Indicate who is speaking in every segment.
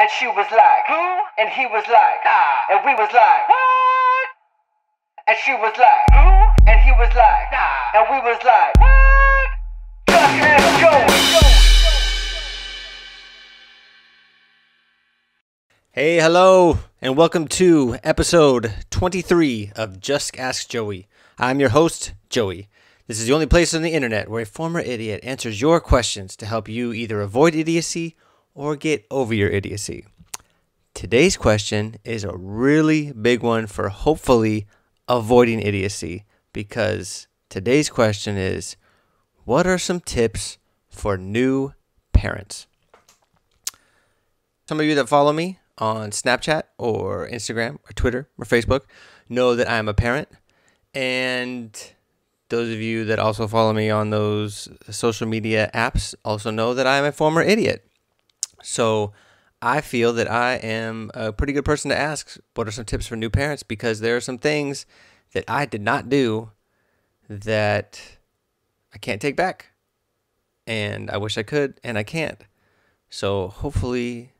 Speaker 1: And she was like, Who? And he was like, Nah. And we was like, What? And she was like, Who? And he was like, Nah. And we was like, What? Just ask Joey.
Speaker 2: Hey, hello, and welcome to episode 23 of Just Ask Joey. I'm your host, Joey. This is the only place on the internet where a former idiot answers your questions to help you either avoid idiocy or get over your idiocy. Today's question is a really big one for hopefully avoiding idiocy because today's question is what are some tips for new parents? Some of you that follow me on Snapchat or Instagram or Twitter or Facebook know that I'm a parent. And those of you that also follow me on those social media apps also know that I'm a former idiot. So I feel that I am a pretty good person to ask what are some tips for new parents because there are some things that I did not do that I can't take back. And I wish I could, and I can't. So hopefully,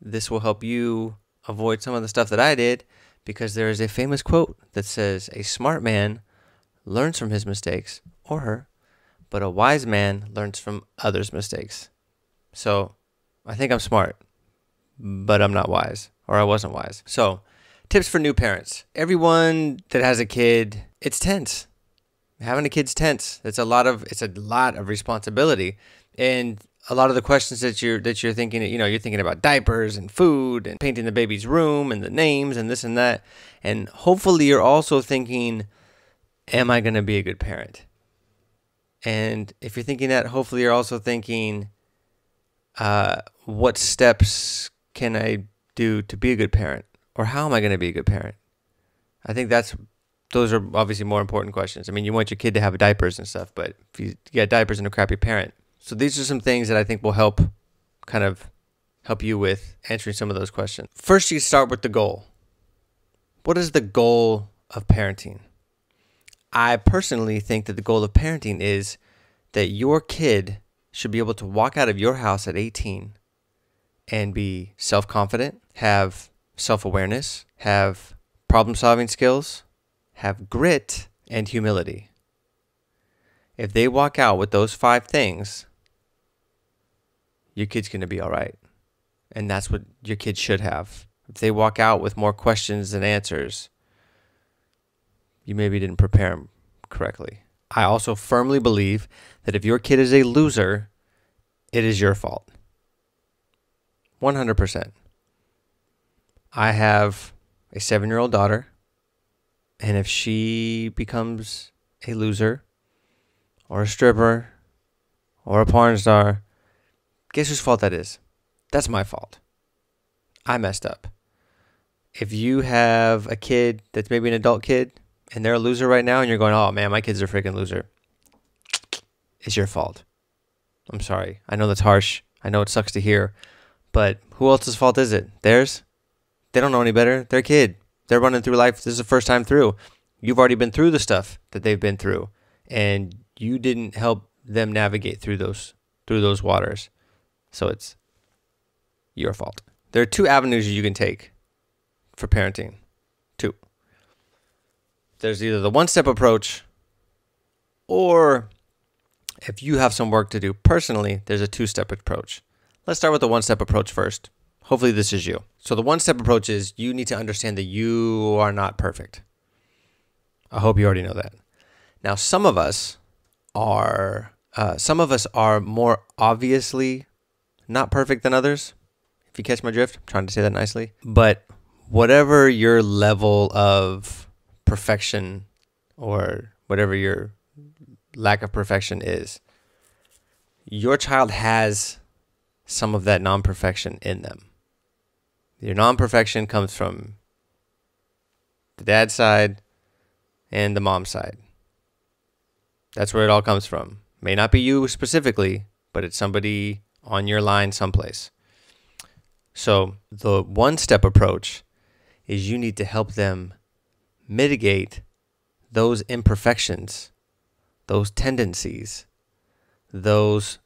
Speaker 2: this will help you avoid some of the stuff that I did because there is a famous quote that says, A smart man learns from his mistakes, or her, but a wise man learns from others' mistakes. So I think I'm smart, but I'm not wise, or I wasn't wise. So, tips for new parents. Everyone that has a kid, it's tense. Having a kid's tense. It's a lot of it's a lot of responsibility, and a lot of the questions that you're that you're thinking, you know, you're thinking about diapers and food and painting the baby's room and the names and this and that, and hopefully you're also thinking, am I going to be a good parent? And if you're thinking that, hopefully you're also thinking, uh, what steps can I do to be a good parent? Or how am I going to be a good parent? I think that's those are obviously more important questions. I mean, you want your kid to have diapers and stuff, but if you get diapers and a crappy parent. So these are some things that I think will help kind of help you with answering some of those questions. First, you start with the goal. What is the goal of parenting? I personally think that the goal of parenting is that your kid should be able to walk out of your house at 18 and be self confident, have self awareness, have problem solving skills, have grit, and humility. If they walk out with those five things, your kid's going to be all right. And that's what your kid should have. If they walk out with more questions than answers, you maybe didn't prepare them correctly. I also firmly believe that if your kid is a loser, it is your fault. 100%. I have a seven year old daughter, and if she becomes a loser, or a stripper, or a porn star, guess whose fault that is? That's my fault. I messed up. If you have a kid that's maybe an adult kid and they're a loser right now, and you're going, oh man, my kid's a freaking loser, it's your fault. I'm sorry. I know that's harsh. I know it sucks to hear, but who else's fault is it? Theirs? They don't know any better. They're a kid. They're running through life. This is the first time through. You've already been through the stuff that they've been through, and you didn't help them navigate through those through those waters. So it's your fault. There are two avenues you can take for parenting. There's either the one step approach or if you have some work to do personally, there's a two step approach. Let's start with the one step approach first. Hopefully, this is you. So, the one step approach is you need to understand that you are not perfect. I hope you already know that. Now, some of us are uh, some of us are more obviously not perfect than others. If you catch my drift, I'm trying to say that nicely. But whatever your level of perfection or whatever your lack of perfection is, your child has some of that non perfection in them. Your non perfection comes from the dad side and the mom side. That's where it all comes from. May not be you specifically, but it's somebody on your line someplace. So, the one step approach is you need to help them mitigate those imperfections those tendencies, those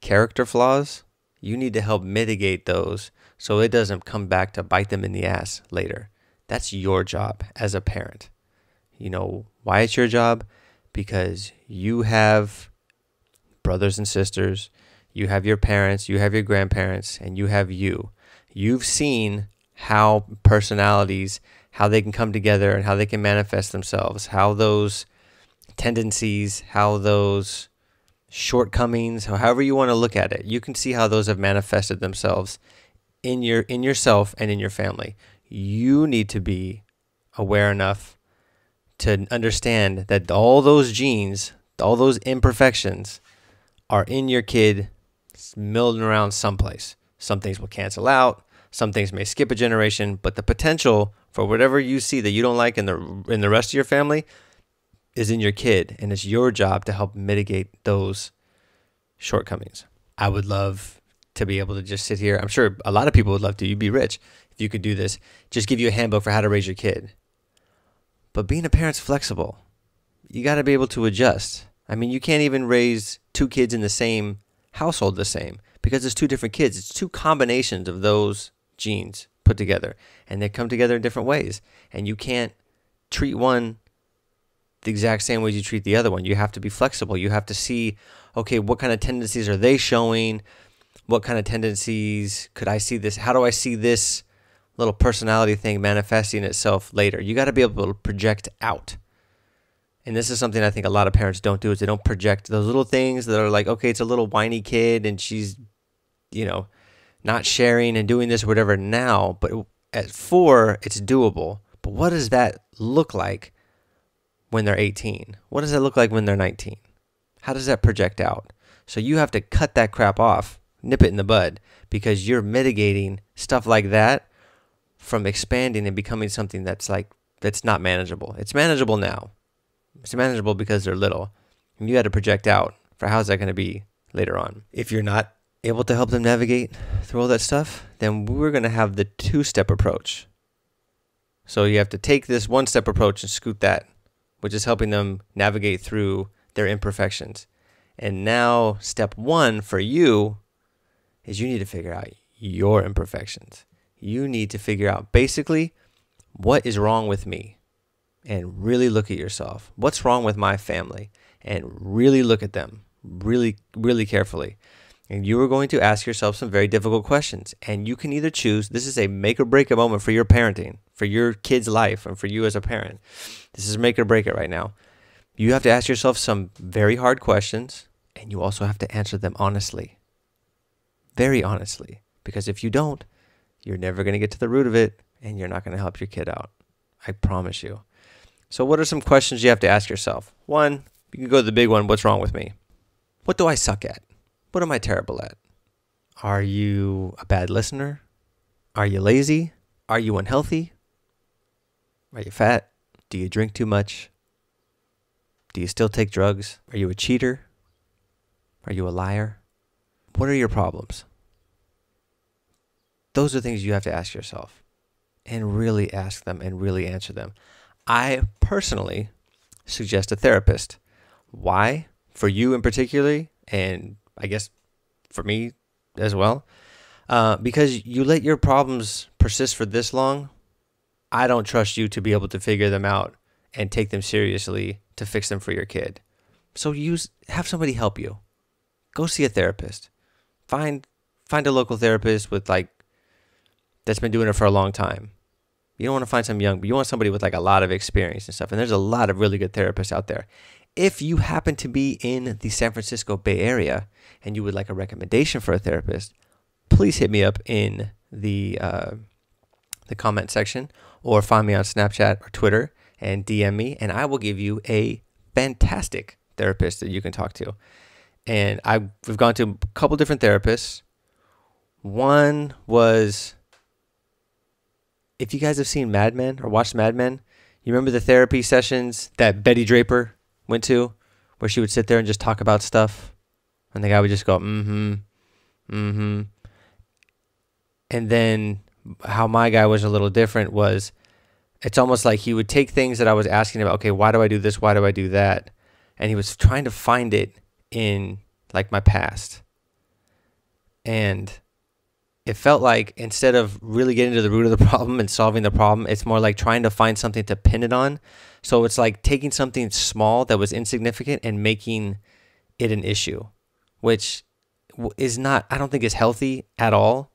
Speaker 2: character flaws, You need to help mitigate those so it doesn't come back to bite them in the ass later. That's your job as a parent. You know why it's your job? Because you have brothers and sisters, you have your parents, you have your grandparents, and you have you. You've seen how personalities, how they can come together and how they can manifest themselves, how those tendencies, how those shortcomings, however you want to look at it, you can see how those have manifested themselves in your in yourself and in your family. You need to be aware enough to understand that all those genes, all those imperfections are in your kid milling around someplace. Some things will cancel out, some things may skip a generation, but the potential for whatever you see that you don't like in the in the rest of your family is in your kid and it's your job to help mitigate those shortcomings. I would love to be able to just sit here. I'm sure a lot of people would love to. You'd be rich if you could do this. Just give you a handbook for how to raise your kid. But being a parent's flexible. You got to be able to adjust. I mean, you can't even raise two kids in the same household the same because it's two different kids. It's two combinations of those genes put together and they come together in different ways. And you can't treat one the exact same way as you treat the other one. You have to be flexible. You have to see, okay, what kind of tendencies are they showing? What kind of tendencies could I see this? How do I see this little personality thing manifesting itself later? You got to be able to project out. And this is something I think a lot of parents don't do is they don't project those little things that are like, okay, it's a little whiny kid and she's, you know, not sharing and doing this or whatever now, but at 4 it's doable. But what does that look like when they're 18? What does that look like when they're 19? How does that project out? So you have to cut that crap off, nip it in the bud, because you're mitigating stuff like that from expanding and becoming something that's like that's not manageable. It's manageable now. It's manageable because they're little. And you had to project out for how's that going to be later on. If you're not able to help them navigate through all that stuff, then we're going to have the two step approach. So you have to take this one step approach and scoot that which is helping them navigate through their imperfections. And now, step one for you is you need to figure out your imperfections. You need to figure out basically what is wrong with me and really look at yourself. What's wrong with my family? And really look at them really, really carefully. And you are going to ask yourself some very difficult questions. And you can either choose this is a make or break a moment for your parenting, for your kid's life, and for you as a parent. This is make or break it right now. You have to ask yourself some very hard questions, and you also have to answer them honestly. Very honestly. Because if you don't, you're never going to get to the root of it, and you're not going to help your kid out. I promise you. So, what are some questions you have to ask yourself? One, you can go to the big one what's wrong with me? What do I suck at? What am I terrible at? Are you a bad listener? Are you lazy? Are you unhealthy? Are you fat? Do you drink too much? Do you still take drugs? Are you a cheater? Are you a liar? What are your problems? Those are things you have to ask yourself and really ask them and really answer them. I personally suggest a therapist. Why? For you in particular, and I guess for me as well, uh, because you let your problems persist for this long. I don't trust you to be able to figure them out and take them seriously to fix them for your kid. So use have somebody help you. Go see a therapist. Find find a local therapist with like that's been doing it for a long time. You don't want to find some young, but you want somebody with like a lot of experience and stuff. And there's a lot of really good therapists out there. If you happen to be in the San Francisco Bay Area and you would like a recommendation for a therapist, please hit me up in the uh, the comment section or find me on Snapchat or Twitter and DM me, and I will give you a fantastic therapist that you can talk to. And I we've gone to a couple different therapists. One was if you guys have seen Mad Men or watched Mad Men, you remember the therapy sessions that Betty Draper went to, where she would sit there and just talk about stuff, and the guy would just go, "Mm-hmm, mm-hmm," and then how my guy was a little different was, it's almost like he would take things that I was asking about. Okay, why do I do this? Why do I do that? And he was trying to find it in like my past. And it felt like instead of really getting to the root of the problem and solving the problem, it's more like trying to find something to pin it on. So it's like taking something small that was insignificant and making it an issue, which is not, I don't think is healthy at all.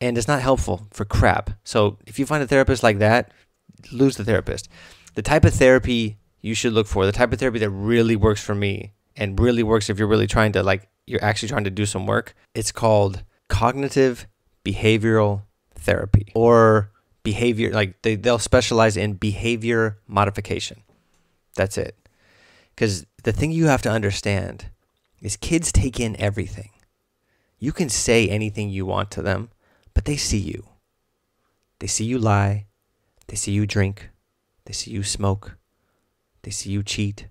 Speaker 2: And it's not helpful for crap. So if you find a therapist like that, lose the therapist. The type of therapy you should look for, the type of therapy that really works for me and really works if you're really trying to like you're actually trying to do some work. It's called cognitive behavioral therapy or behavior like they, they'll specialize in behavior modification. That's it. Cuz the thing you have to understand is kids take in everything. You can say anything you want to them, but they see you. They see you lie. They see you drink. They see you smoke. They see you cheat.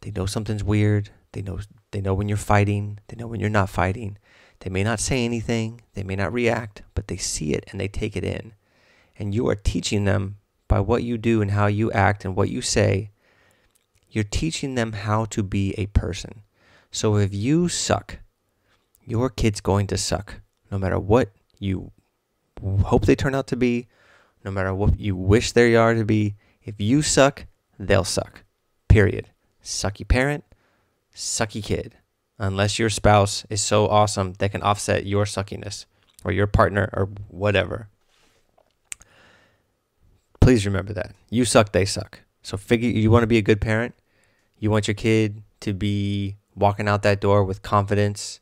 Speaker 2: They know something's weird. They know they know when you're fighting, they know when you're not fighting. They may not say anything, they may not react, but they see it and they take it in. And you are teaching them by what you do and how you act and what you say. You're teaching them how to be a person. So if you suck, your kid's going to suck no matter what you hope they turn out to be, no matter what you wish they are to be. If you suck, they'll suck. Period. Sucky parent, sucky kid unless your spouse is so awesome that can offset your suckiness or your partner or whatever. Please remember that. You suck, they suck. So figure you want to be a good parent. You want your kid to be walking out that door with confidence,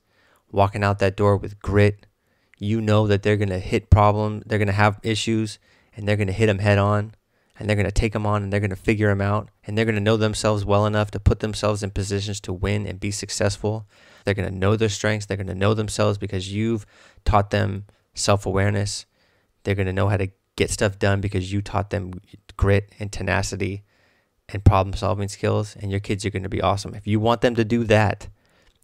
Speaker 2: walking out that door with grit. You know that they're going to hit problem, they're going to have issues and they're going to hit them head on and they're going to take them on and they're going to figure them out and they're going to know themselves well enough to put themselves in positions to win and be successful. They're going to know their strengths. They're going to know themselves because you've taught them self awareness. They're going to know how to get stuff done because you taught them grit and tenacity and problem solving skills. And your kids are going to be awesome. If you want them to do that,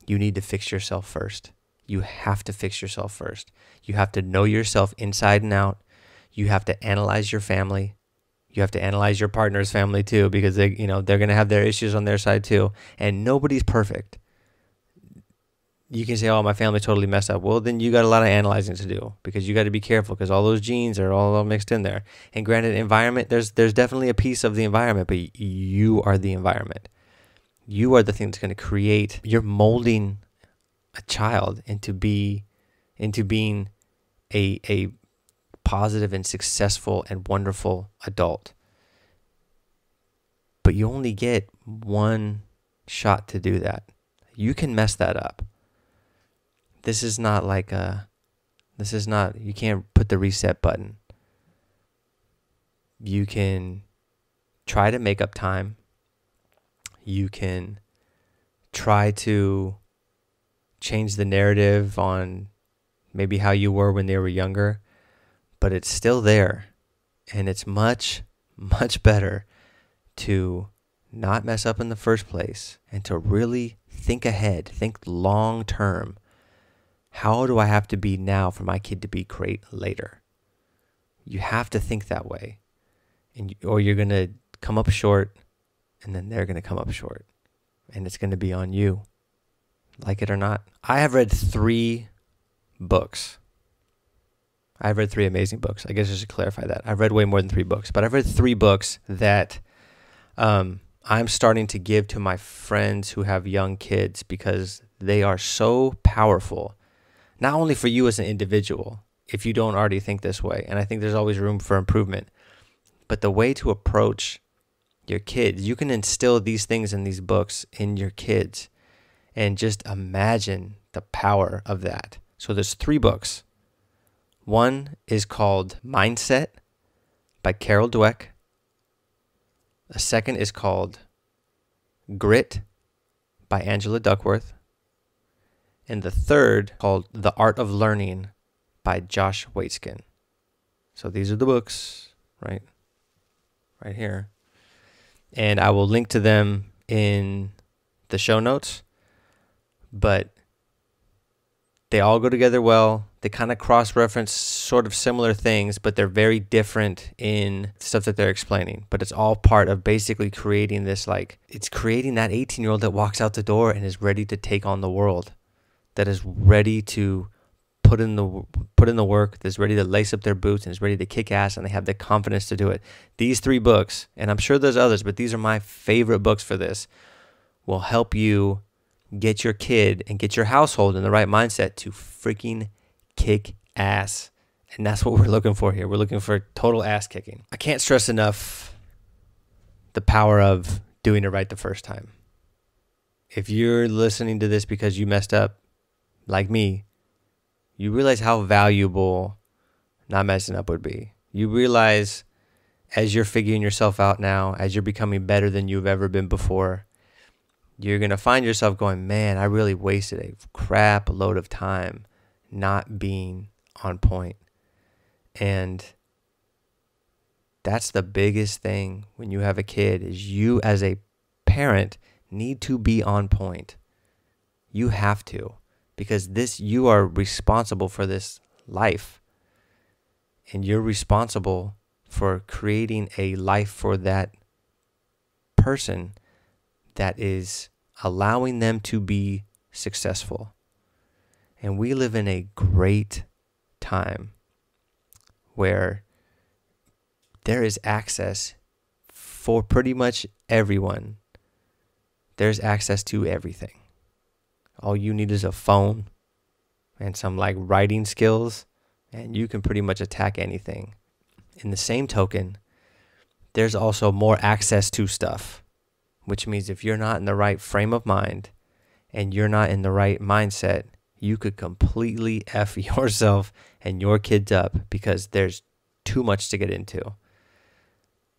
Speaker 2: you need to fix yourself first. You have to fix yourself first. You have to know yourself inside and out. You have to analyze your family you have to analyze your partner's family too because they you know they're going to have their issues on their side too and nobody's perfect. You can say oh my family totally messed up. Well then you got a lot of analyzing to do because you got to be careful because all those genes are all, mixed in there. And granted environment there's there's definitely a piece of the environment but you are the environment. You are the thing that's going to create you're molding a child into be into being a a positive and successful and wonderful adult. But you only get one shot to do that. You can mess that up. This is not like a, this is not, you can't put the reset button. You can try to make up time. You can try to change the narrative on maybe how you were when they were younger but it's still there. And it's much, much better to not mess up in the first place and to really think ahead, think long term. How do I have to be now for my kid to be great later? You have to think that way. And or you're going to come up short and then they're going to come up short. And it's going to be on you. Like it or not. I have read 3 books I've read three amazing books. I guess I should clarify that. I've read way more than three books, but I've read three books that um, I'm starting to give to my friends who have young kids because they are so powerful, not only for you as an individual, if you don't already think this way, and I think there's always room for improvement, but the way to approach your kids, you can instill these things in these books in your kids and just imagine the power of that. So there's three books one is called Mindset by Carol Dweck. A second is called Grit by Angela Duckworth. And the third called The Art of Learning by Josh Waitzkin. So these are the books, right? Right here. And I will link to them in the show notes. But they all go together well. They kind of cross reference sort of similar things, but they're very different in stuff that they're explaining. But it's all part of basically creating this like, it's creating that 18 year old that walks out the door and is ready to take on the world, that is ready to put in the put in the work, that's ready to lace up their boots and is ready to kick ass and they have the confidence to do it. These three books, and I'm sure there's others, but these are my favorite books for this, will help you get your kid and get your household in the right mindset to freaking kick ass. And that's what we're looking for here. We're looking for total ass kicking. I can't stress enough the power of doing it right the first time. If you're listening to this because you messed up, like me, you realize how valuable not messing up would be. You realize as you're figuring yourself out now, as you're becoming better than you've ever been before, you're going to find yourself going, man, I really wasted a crap load of time not being on point. And that's the biggest thing when you have a kid is you as a parent need to be on point. You have to because this you are responsible for this life. And you're responsible for creating a life for that person that is allowing them to be successful. And we live in a great time where there is access for pretty much everyone. There's access to everything. All you need is a phone and some like writing skills, and you can pretty much attack anything. In the same token, there's also more access to stuff, which means if you're not in the right frame of mind and you're not in the right mindset, you could completely F yourself and your kids up because there's too much to get into.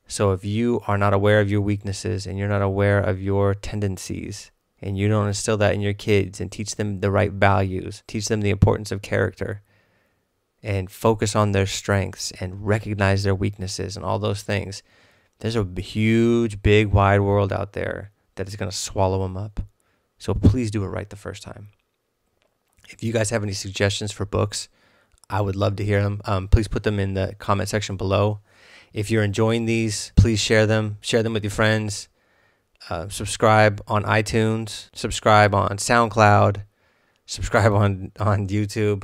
Speaker 2: So if you are not aware of your weaknesses and you're not aware of your tendencies and you don't instill that in your kids and teach them the right values, teach them the importance of character and focus on their strengths and recognize their weaknesses and all those things, there's a huge, big, wide world out there that is going to swallow them up. So please do it right the first time. If you guys have any suggestions for books, I would love to hear them. Um, please put them in the comment section below. If you're enjoying these, please share them. Share them with your friends. Uh, subscribe on iTunes. Subscribe on SoundCloud. Subscribe on on YouTube.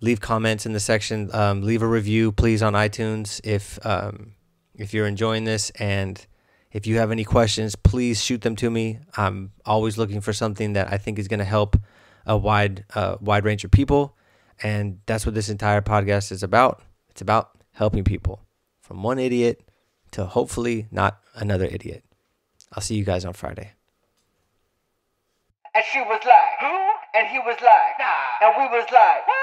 Speaker 2: Leave comments in the section. Um, leave a review, please, on iTunes if um, if you're enjoying this. And if you have any questions, please shoot them to me. I'm always looking for something that I think is going to help a wide uh, wide range of people, and that's what this entire podcast is about. It's about helping people from one idiot to hopefully not another idiot. I'll see you guys on Friday.
Speaker 1: And she was like, Who? And he was like, Nah. And we was like, What?